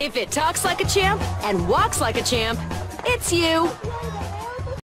If it talks like a champ and walks like a champ, it's you.